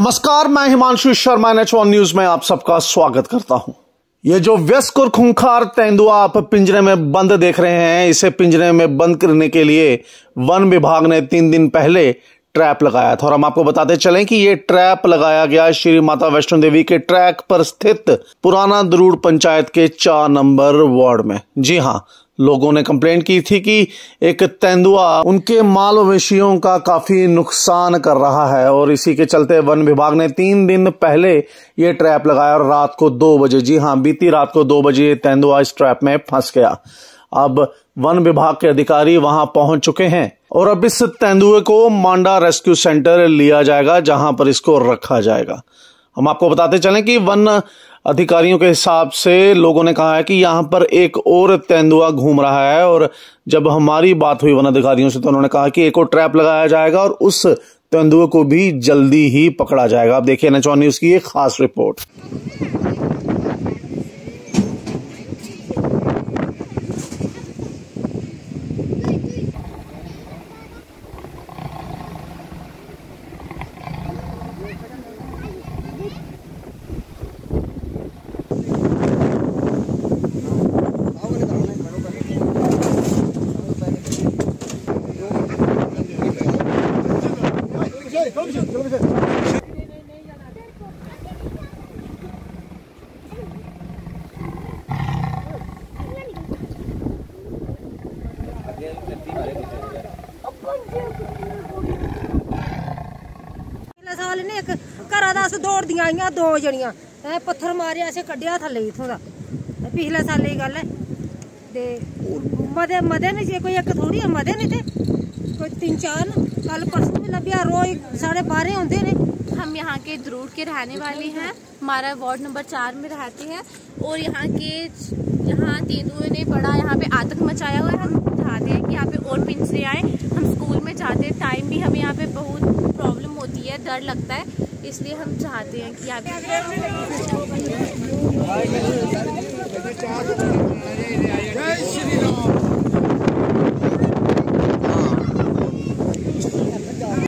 नमस्कार, मैं Himanshu Sharma H one news में आप सबका स्वागत करता हूँ। ये जो व्यस्क और खुंखार तेंदुआ आप पिंजरे में बंद देख रहे हैं, इसे पिंजरे में बंद करने के लिए वन विभाग ने तीन दिन पहले ट्रैप लगाया था। और हम आपको बताते चलें कि ये ट्रैप लगाया गया श्री माता वैष्णो देवी के ट्रैक पर स्थित पुराना दरूड़ पंचायत के चार नंबर वार्ड में। जी हाँ लोगों ने कंप्लेंट की थी कि एक तेंदुआ उनके माल मवेशियों का काफ़ी नुकसान कर रहा है और इसी के चलते वन विभाग ने तीन दिन पहले ये ट्रैप लगाया और रात को दो बजे, जी हाँ बीती रात को दो बजे ये तेंदुआ इस ट्रैप में फंस गया। अब वन विभाग के अधिकारी वहाँ पहुँच चुके हैं। और अब इस तेंदुए को मांडा रेस्क्यू सेंटर लिया जाएगा, जहाँ पर इसको रखा जाएगा। हम आपको बताते चलें कि वन अधिकारियों के हिसाब से लोगों ने कहा है कि यहाँ पर एक और तेंदुआ घूम रहा है, और जब हमारी बात हुई वन अधिकारियों से तो उन्होंने कहा कि एक और ट्रैप लगाया जाएगा और उस तेंदुए को भी जल्दी ही पकड़ा जाएगा। आप देखिए एनएच न्यूज़ की एक खास रिपोर्ट। ਪਿਛਲੇ ਸਾਲ ਨੇ ਇੱਕ ਘਰਾਂ ਦਾ ਅਸ ਦੌੜਦੀਆਂ ਆਈਆਂ, ਦੋ ਜਣੀਆਂ। ਐ ਪੱਥਰ ਮਾਰਿਆ, ਅਸੀਂ ਕੱਢਿਆ ਥੱਲੇ ਇਥੋਂ ਦਾ। ਪਿਛਲੇ ਸਾਲੇ ਦੀ ਗੱਲ ਹੈ। ਤੇ ਮਦੇ ਮਦੇ ਨੇ ਜੇ ਕੋਈ ਇੱਕ ਥੋੜੀ ਮਦੇ ਨੇ ਤੇ। कोई तीन चार कल परसों भी लभ्या, रोज साढ़े बारह होते ने हम यहाँ के द्रूड के रहने वाले हैं। हमारा वार्ड नंबर चार में रहते हैं। और यहाँ के यहाँ तेंदुए ने बड़ा यहाँ पे आतंक मचाया हुआ है। हम चाहते हैं कि यहाँ पे और पिंजरे आए। हम स्कूल में जाते हैं। टाइम भी हमें यहाँ पे बहुत प्रॉब्लम होती है, डर लगता है। इसलिए हम चाहते हैं कि यहाँ पे